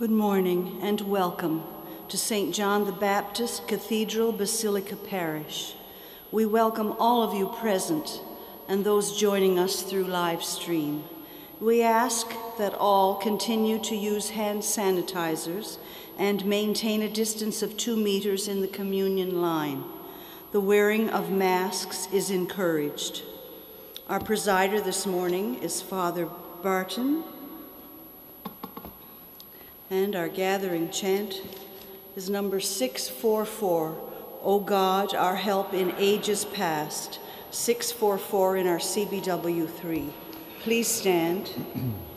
Good morning and welcome to St. John the Baptist Cathedral Basilica Parish. We welcome all of you present and those joining us through live stream. We ask that all continue to use hand sanitizers and maintain a distance of two meters in the communion line. The wearing of masks is encouraged. Our presider this morning is Father Barton, and our gathering chant is number 644, O God, our help in ages past, 644 in our CBW 3. Please stand.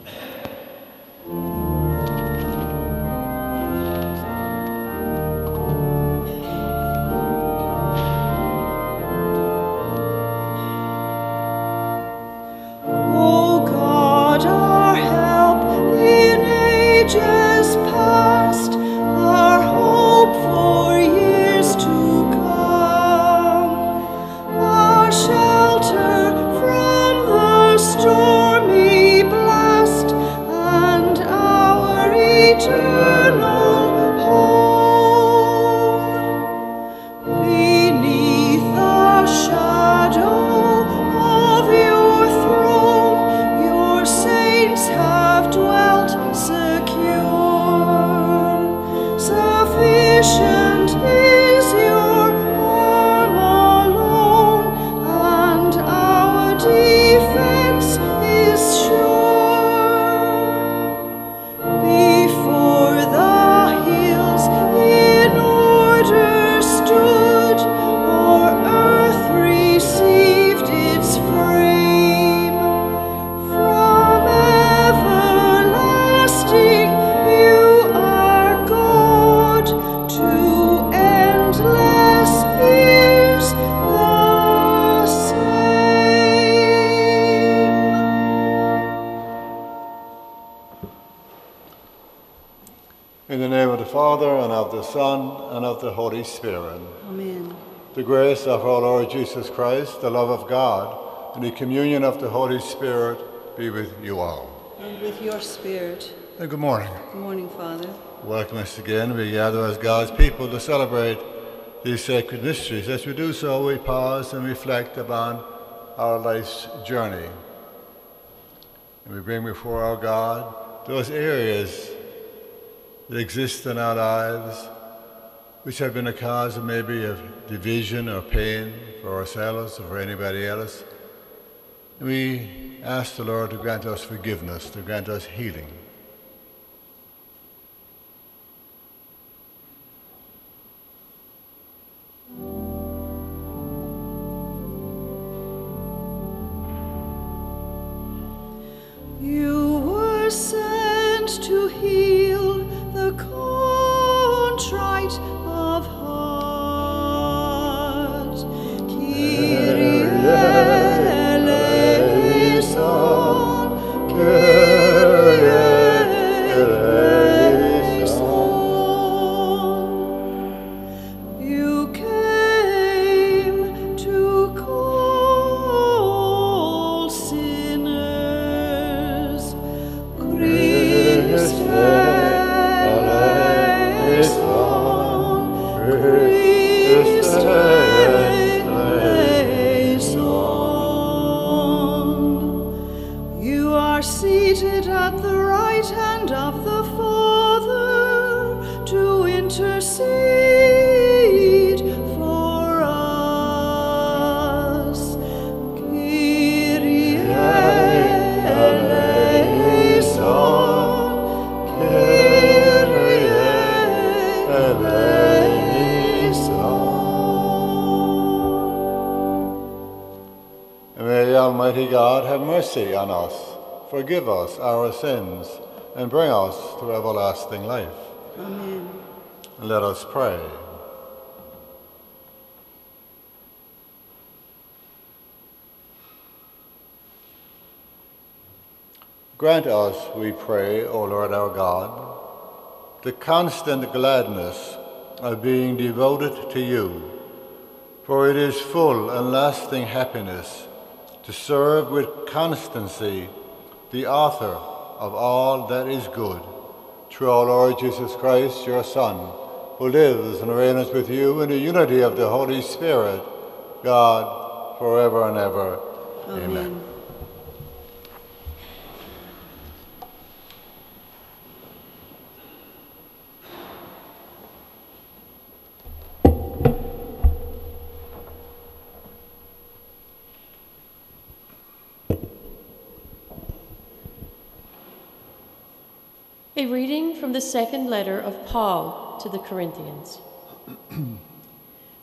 Spirit. Amen. The grace of our Lord Jesus Christ, the love of God, and the communion of the Holy Spirit be with you all. And with your spirit. And good morning. Good morning, Father. Welcome us again. We gather as God's people to celebrate these sacred mysteries. As we do so, we pause and reflect upon our life's journey. And we bring before our God those areas that exist in our lives which have been a cause of maybe of division or pain for ourselves or for anybody else. We ask the Lord to grant us forgiveness, to grant us healing. Forgive us our sins, and bring us to everlasting life. Amen. And let us pray. Grant us, we pray, O Lord our God, the constant gladness of being devoted to you, for it is full and lasting happiness to serve with constancy the author of all that is good, through our Lord Jesus Christ, your Son, who lives and reigns with you in the unity of the Holy Spirit, God, forever and ever. Amen. A from the second letter of Paul to the Corinthians.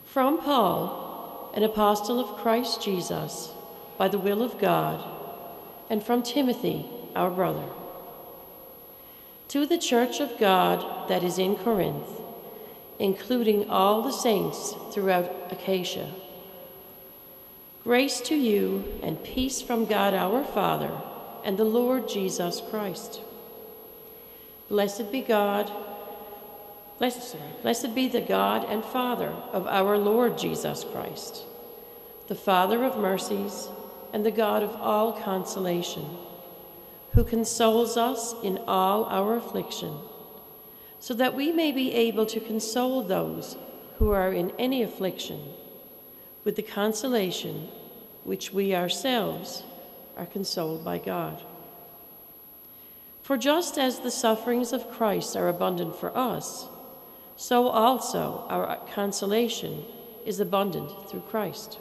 from Paul, an apostle of Christ Jesus, by the will of God, and from Timothy, our brother. To the church of God that is in Corinth, including all the saints throughout Achaia. Grace to you and peace from God our Father and the Lord Jesus Christ. Blessed be God, blessed, blessed be the God and Father of our Lord Jesus Christ, the Father of mercies and the God of all consolation, who consoles us in all our affliction, so that we may be able to console those who are in any affliction with the consolation which we ourselves are consoled by God. For just as the sufferings of Christ are abundant for us, so also our consolation is abundant through Christ.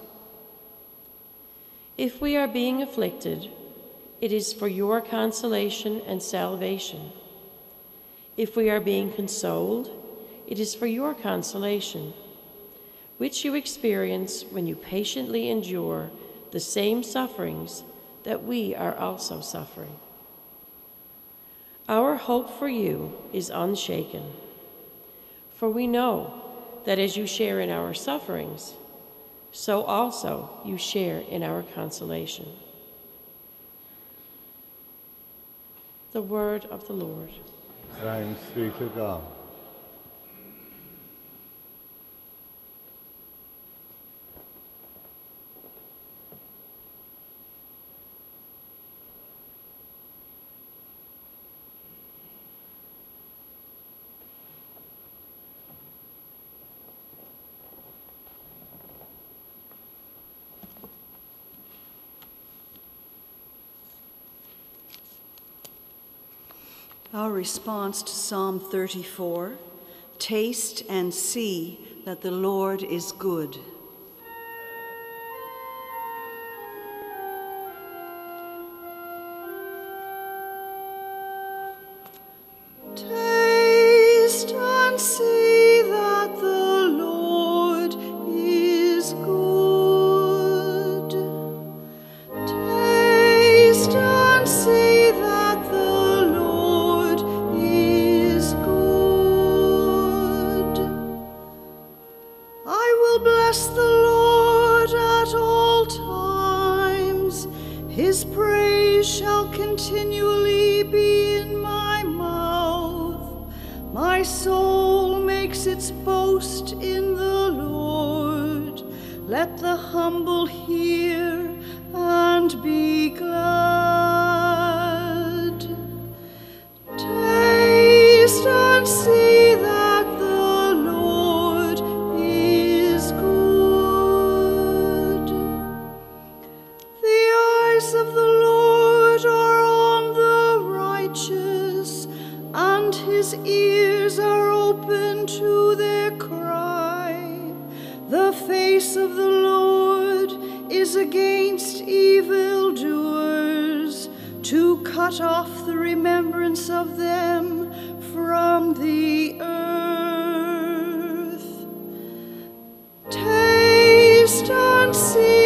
If we are being afflicted, it is for your consolation and salvation. If we are being consoled, it is for your consolation, which you experience when you patiently endure the same sufferings that we are also suffering. Our hope for you is unshaken, for we know that as you share in our sufferings, so also you share in our consolation. The word of the Lord. Thanks be to God. Our response to Psalm 34 Taste and see that the Lord is good. His ears are open to their cry. The face of the Lord is against evildoers, to cut off the remembrance of them from the earth. Taste and see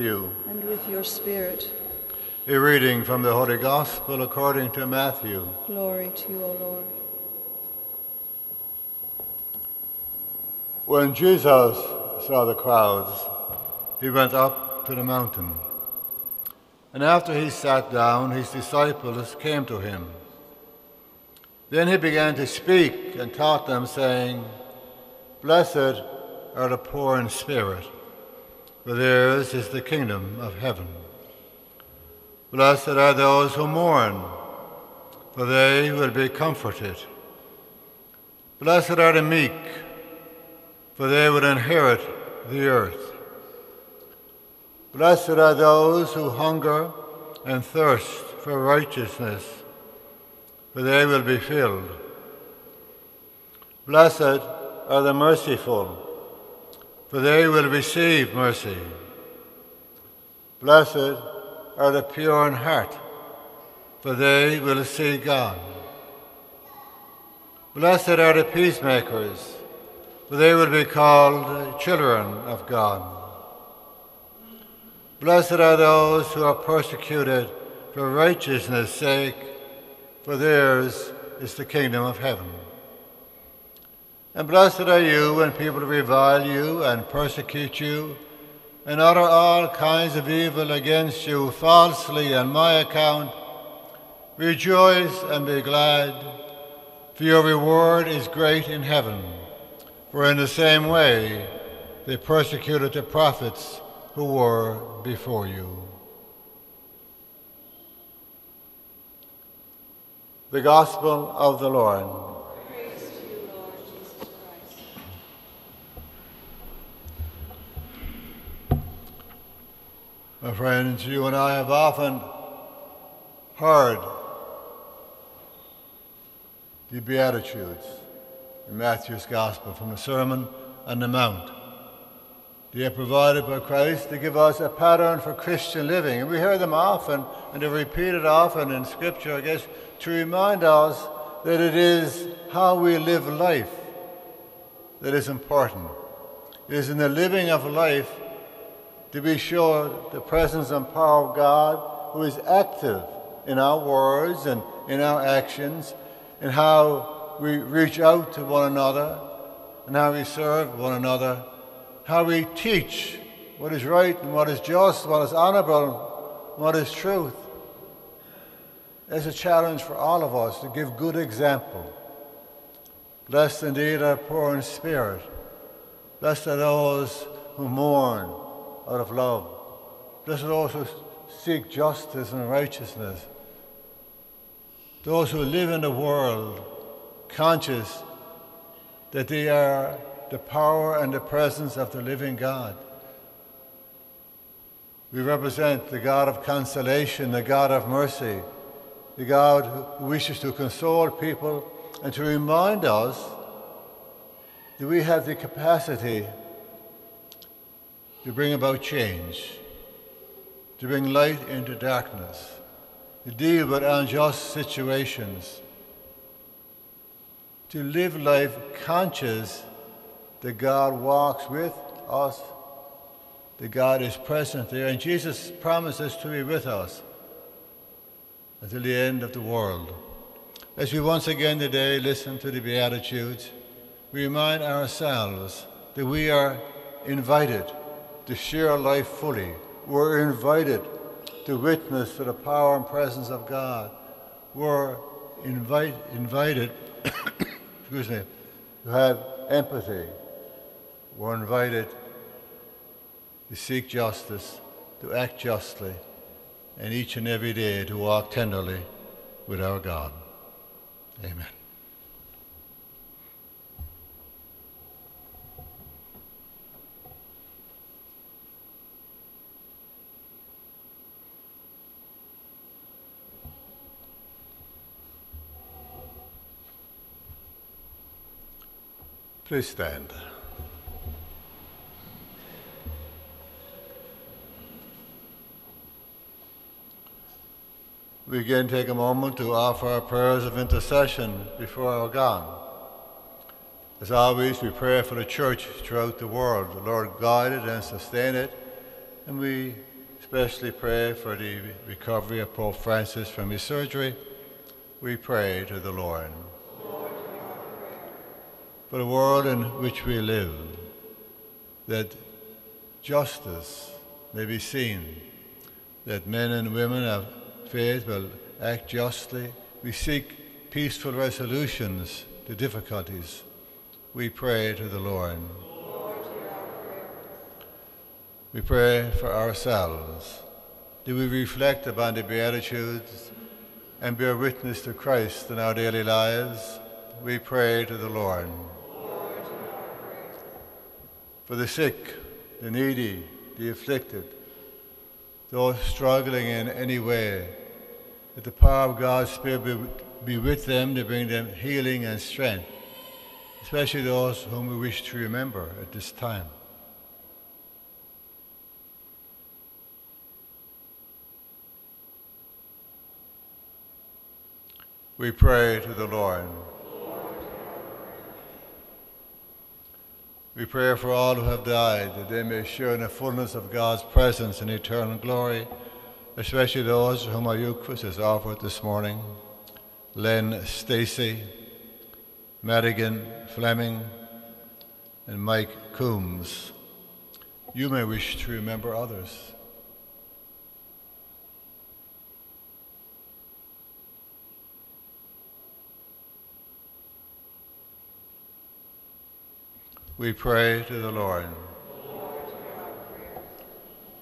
you. And with your spirit. A reading from the Holy Gospel according to Matthew. Glory to you, O Lord. When Jesus saw the crowds, he went up to the mountain. And after he sat down, his disciples came to him. Then he began to speak and taught them, saying, Blessed are the poor in spirit, for theirs is the kingdom of heaven. Blessed are those who mourn, for they will be comforted. Blessed are the meek, for they will inherit the earth. Blessed are those who hunger and thirst for righteousness, for they will be filled. Blessed are the merciful, for they will receive mercy. Blessed are the pure in heart, for they will see God. Blessed are the peacemakers, for they will be called children of God. Blessed are those who are persecuted for righteousness' sake, for theirs is the kingdom of heaven. And blessed are you when people revile you and persecute you and utter all kinds of evil against you falsely on my account. Rejoice and be glad, for your reward is great in heaven. For in the same way they persecuted the prophets who were before you. The Gospel of the Lord. My friends, you and I have often heard the Beatitudes in Matthew's Gospel from the Sermon on the Mount. They are provided by Christ to give us a pattern for Christian living. And we hear them often, and they're repeated often in Scripture, I guess, to remind us that it is how we live life that is important. It is in the living of life to be sure the presence and power of God who is active in our words and in our actions, and how we reach out to one another, and how we serve one another how we teach what is right and what is just, what is honorable, what is truth. It's a challenge for all of us to give good example. Blessed indeed are poor in spirit. Blessed are those who mourn out of love. Those who seek justice and righteousness. Those who live in the world conscious that they are the power and the presence of the living God. We represent the God of consolation, the God of mercy, the God who wishes to console people and to remind us that we have the capacity to bring about change, to bring light into darkness, to deal with unjust situations, to live life conscious that God walks with us, that God is present there, and Jesus promises to be with us until the end of the world. As we once again today listen to the Beatitudes, we remind ourselves that we are invited to share life fully. We're invited to witness to the power and presence of God. We're invite, invited excuse me, to have empathy, we're invited to seek justice, to act justly, and each and every day to walk tenderly with our God. Amen. Please stand. We again take a moment to offer our prayers of intercession before our God. As always, we pray for the church throughout the world. The Lord guide it and sustain it, And we especially pray for the recovery of Pope Francis from his surgery. We pray to the Lord. For the world in which we live, that justice may be seen, that men and women of faith will act justly. We seek peaceful resolutions to difficulties. We pray to the Lord. We pray for ourselves. Do we reflect upon the Beatitudes and bear witness to Christ in our daily lives? We pray to the Lord. For the sick, the needy, the afflicted, those struggling in any way, that the power of God's Spirit be, be with them to bring them healing and strength, especially those whom we wish to remember at this time. We pray to the Lord. We pray for all who have died, that they may share in the fullness of God's presence and eternal glory, especially those whom our Eucharist has offered this morning Len Stacy, Madigan Fleming, and Mike Coombs. You may wish to remember others. We pray to the Lord.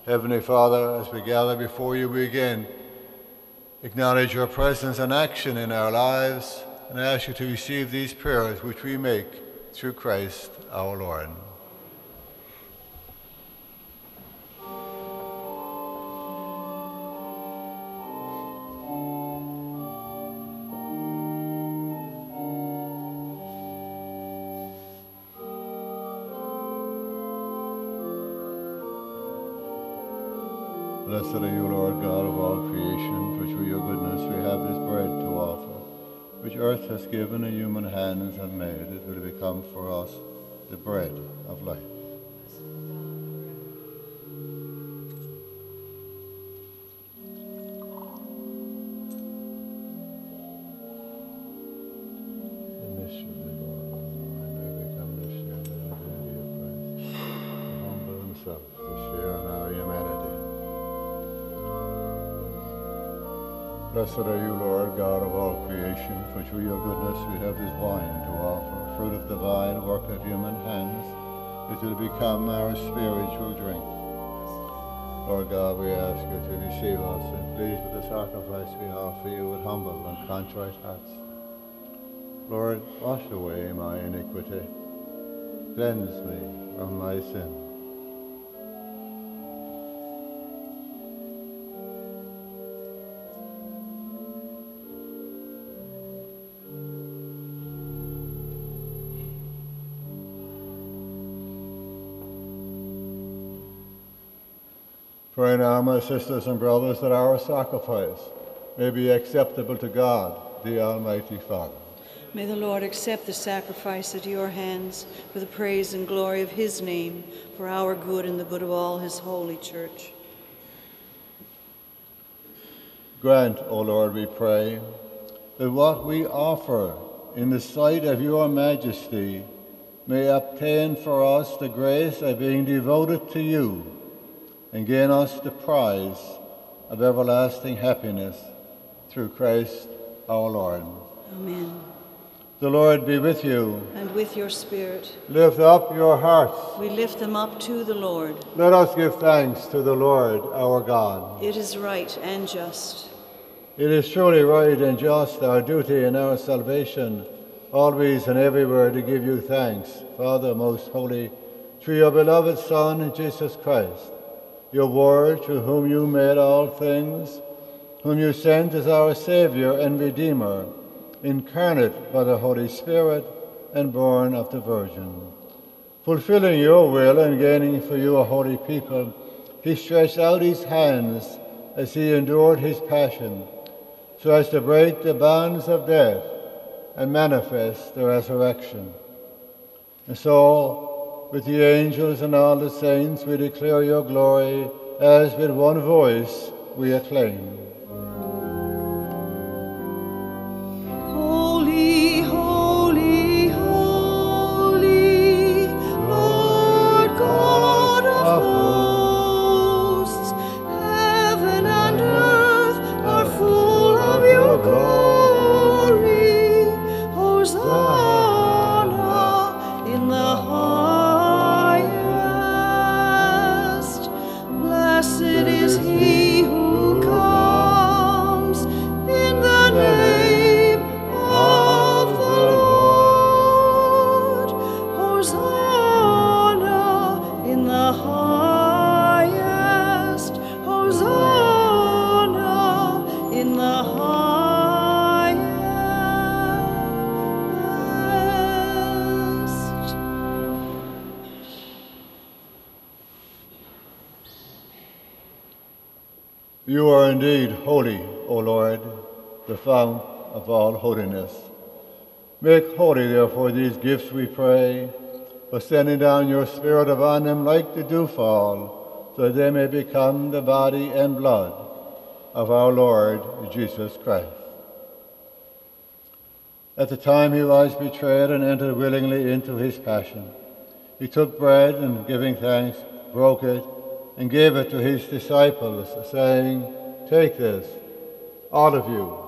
Heavenly Father, as we gather before you, we again acknowledge your presence and action in our lives and ask you to receive these prayers which we make through Christ our Lord. Blessed are you, Lord God of all creation, for through your goodness we have this bread to offer, which earth has given and human hands have made. It will become for us the bread of life. Blessed are you, Lord God of all creation, for through your goodness we have this wine to offer, fruit of the vine, work of human hands. It will become our spiritual drink. Lord God, we ask you to receive us and please with the sacrifice we offer you with humble and contrite hearts. Lord, wash away my iniquity. Cleanse me from my sin. Pray now, my sisters and brothers, that our sacrifice may be acceptable to God, the Almighty Father. May the Lord accept the sacrifice at your hands for the praise and glory of his name, for our good and the good of all his holy church. Grant, O Lord, we pray, that what we offer in the sight of your majesty may obtain for us the grace of being devoted to you and gain us the prize of everlasting happiness through Christ our Lord. Amen. The Lord be with you. And with your spirit, Lift up your hearts. we lift them up to the Lord. Let us give thanks to the Lord our God. It is right and just. It is truly right and just, our duty and our salvation, always and everywhere to give you thanks, Father most holy, through your beloved Son, Jesus Christ, your Word, to whom you made all things, whom you sent as our Saviour and Redeemer, incarnate by the Holy Spirit and born of the Virgin. Fulfilling your will and gaining for you a holy people, he stretched out his hands as he endured his passion, so as to break the bonds of death and manifest the resurrection. And so, with the angels and all the saints, we declare your glory as with one voice we acclaim. Fount of all holiness. Make holy, therefore, these gifts, we pray, by sending down your Spirit upon them like the dewfall, so that they may become the body and blood of our Lord Jesus Christ. At the time he was betrayed and entered willingly into his passion, he took bread and, giving thanks, broke it and gave it to his disciples, saying, Take this, all of you,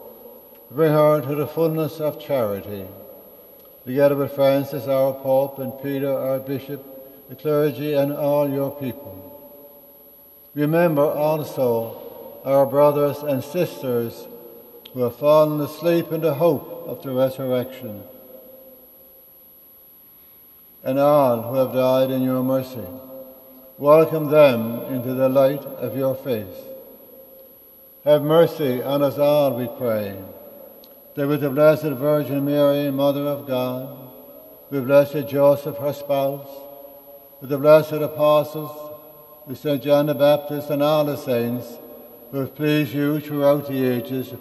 Bring her to the fullness of charity. Together with Francis, our Pope, and Peter, our Bishop, the clergy, and all your people. Remember also our brothers and sisters who have fallen asleep in the hope of the resurrection, and all who have died in your mercy. Welcome them into the light of your face. Have mercy on us all, we pray, that with the Blessed Virgin Mary, Mother of God, with Blessed Joseph, her spouse, with the blessed apostles, with St. John the Baptist, and all the saints who have pleased you throughout the ages,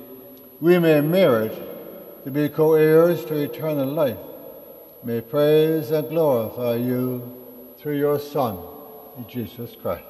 we may merit to be co heirs to eternal life. May praise and glorify you through your Son, Jesus Christ.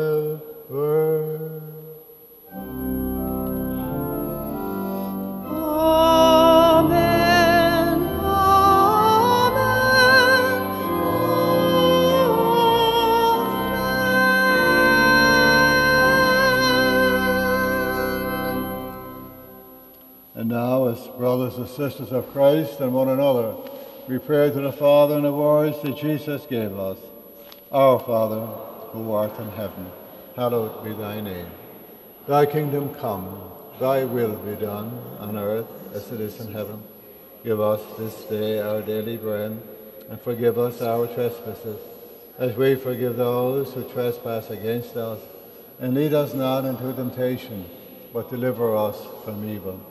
Sisters of Christ, and one another, we pray to the Father in the words that Jesus gave us. Our Father, who art in heaven, hallowed be thy name. Thy kingdom come, thy will be done, on earth as it is in heaven. Give us this day our daily bread, and forgive us our trespasses, as we forgive those who trespass against us. And lead us not into temptation, but deliver us from evil.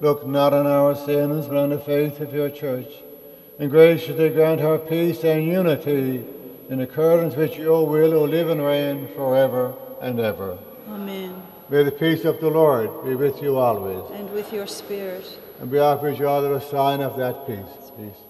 Look not on our sins, but on the faith of your church, and graciously grant her peace and unity in accordance with your will, who live and reign forever and ever. Amen. May the peace of the Lord be with you always, And with your spirit. and we offer each other a sign of that peace. Peace.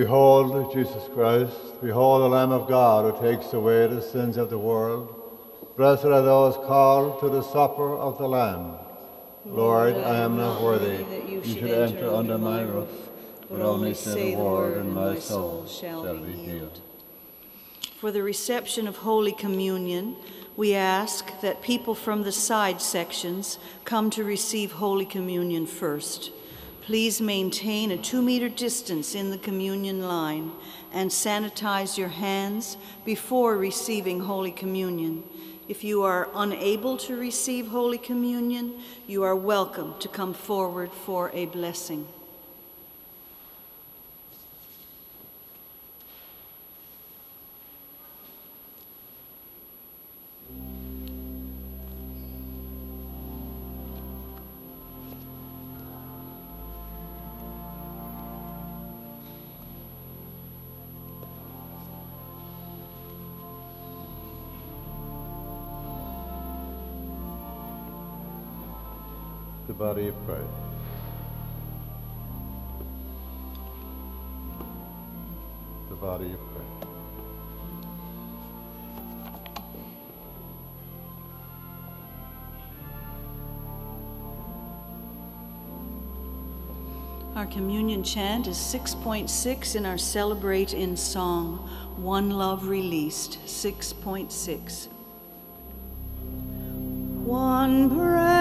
Behold Jesus Christ, behold the Lamb of God who takes away the sins of the world. Blessed are those called to the supper of the Lamb. Lord, I am not worthy that you you should enter under my roof, but only say the word, and my soul shall be healed. For the reception of Holy Communion, we ask that people from the side sections come to receive Holy Communion first. Please maintain a two meter distance in the communion line and sanitize your hands before receiving Holy Communion. If you are unable to receive Holy Communion, you are welcome to come forward for a blessing. The body of Christ. Our communion chant is 6.6 in our Celebrate in Song, One Love Released, 6.6. One bread,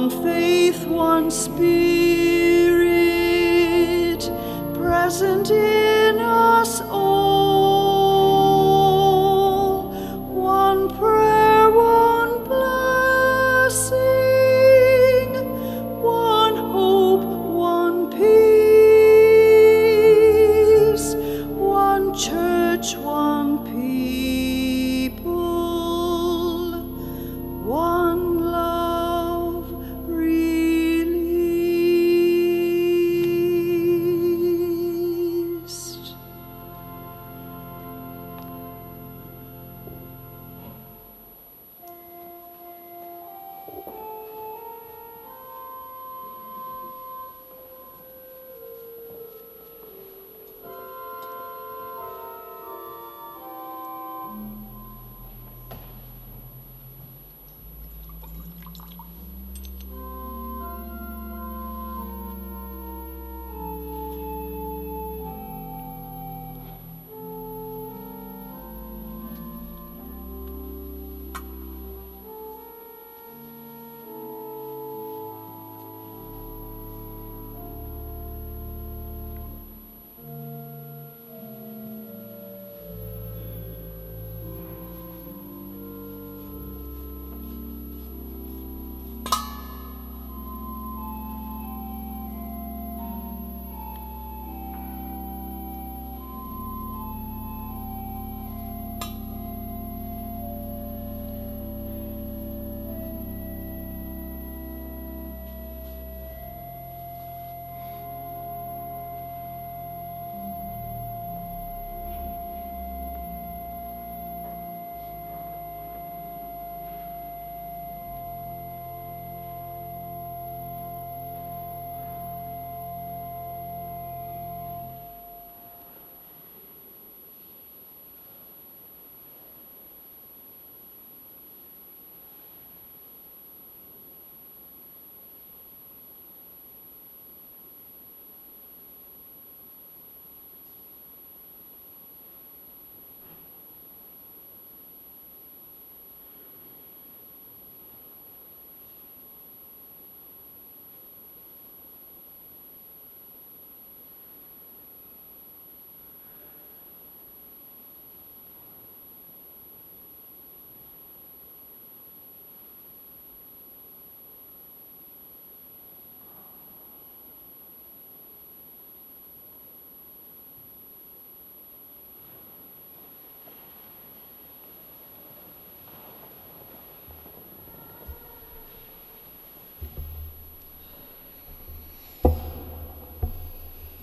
one faith, one spirit, present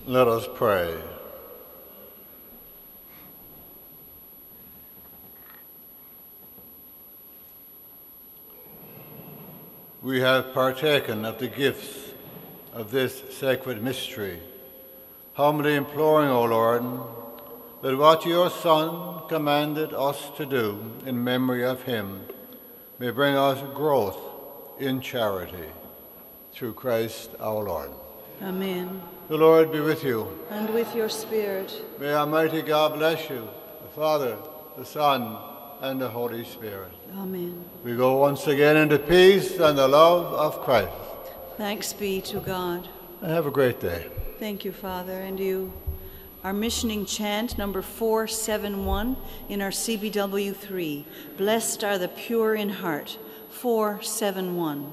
Let us pray. We have partaken of the gifts of this sacred mystery, humbly imploring, O Lord, that what your Son commanded us to do in memory of him may bring us growth in charity. Through Christ our Lord. Amen. The Lord be with you. And with your spirit. May Almighty God bless you, the Father, the Son, and the Holy Spirit. Amen. We go once again into peace and the love of Christ. Thanks be to God. And have a great day. Thank you, Father, and you. Our missioning chant number 471 in our CBW 3 Blessed are the pure in heart. 471.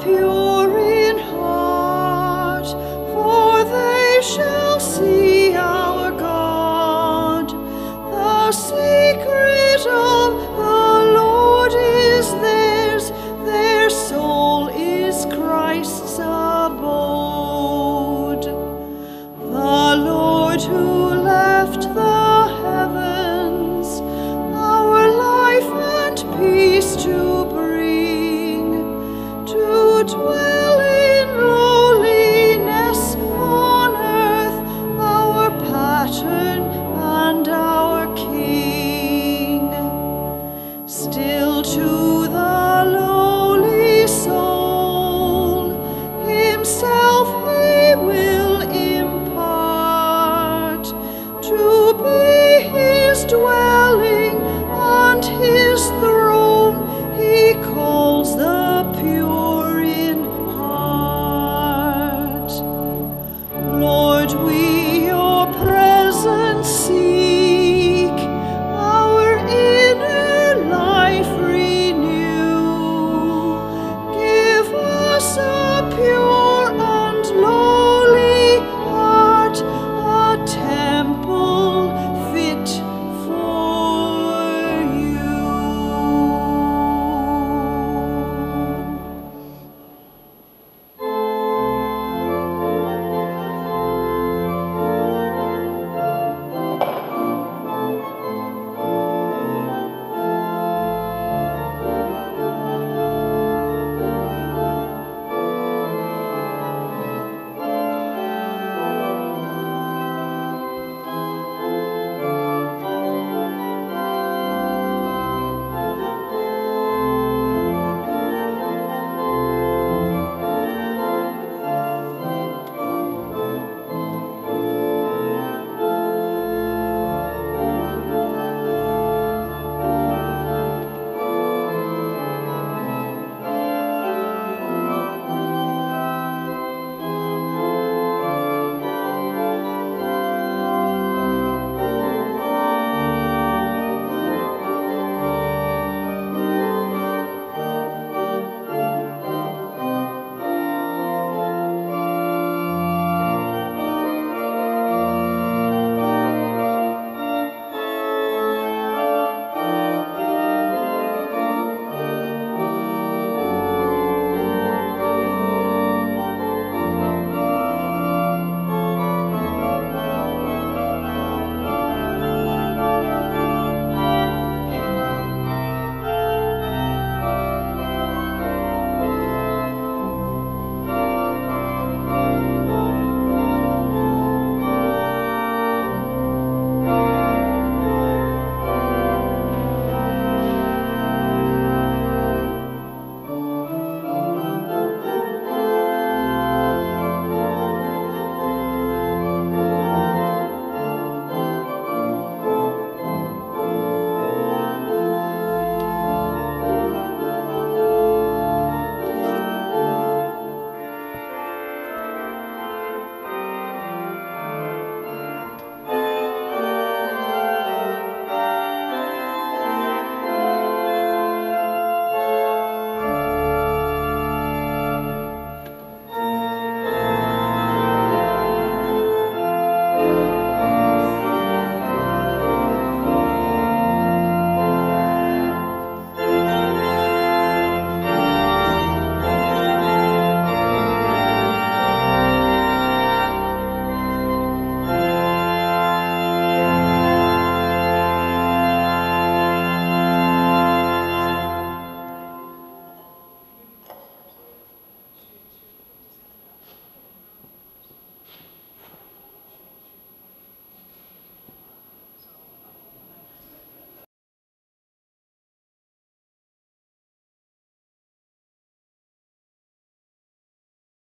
Pure.